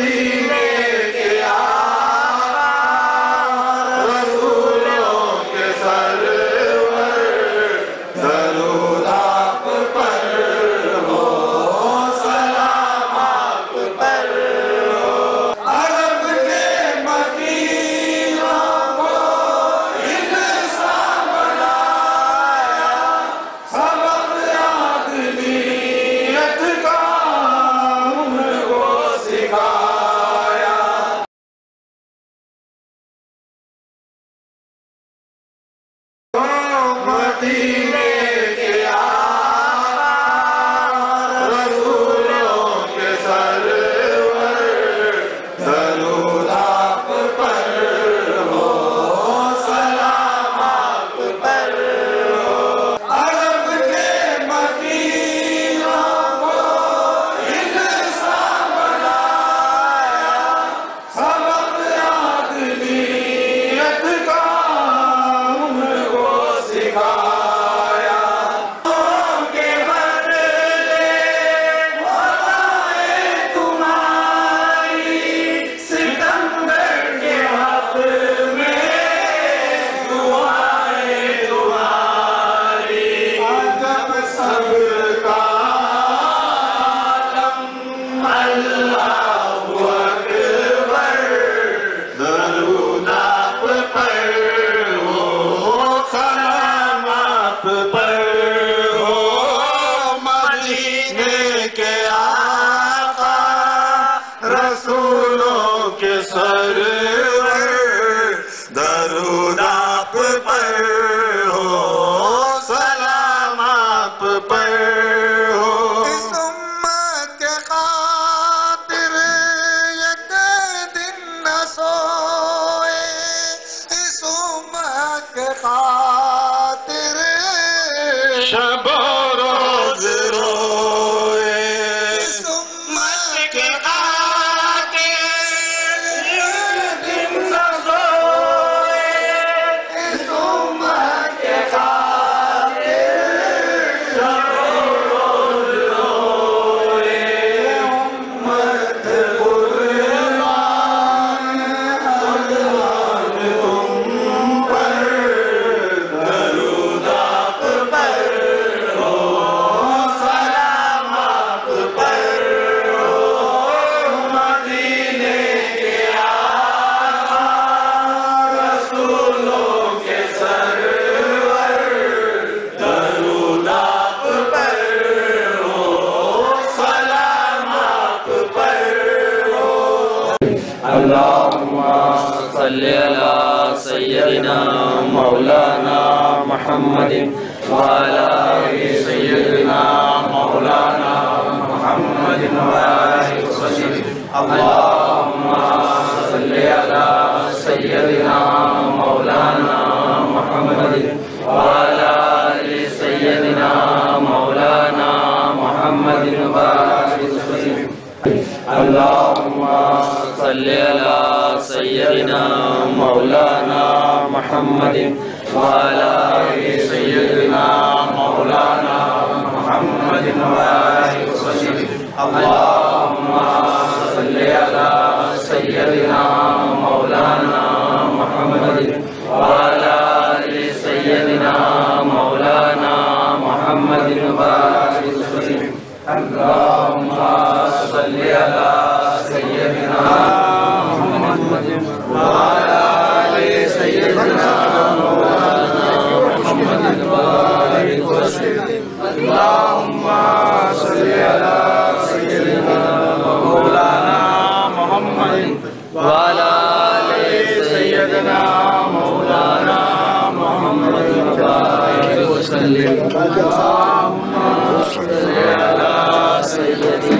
Happy के आका रसूलों के सरवर दरूद आप पर हो सलाम आप पर हो। इस उम्मत के खातिर एक दिन न सोए इस उम्मत के खातिर शब Stop. صل على سيدنا مولانا محمد وعلى سيدنا مولانا محمد وآله وسلم. اللهم سيدنا مولانا محمد وعلى آل سيدنا مولانا محمد وآله وسلم اللهم صل على سيدنا مولانا محمد وعلى آل سيدنا مولانا محمد وآله وسلم اللهم صل على اللهم صل على سيدنا مولانا محمد وعلى آل سيدنا مولانا محمد وآله وسلم اللهم صل على سيدنا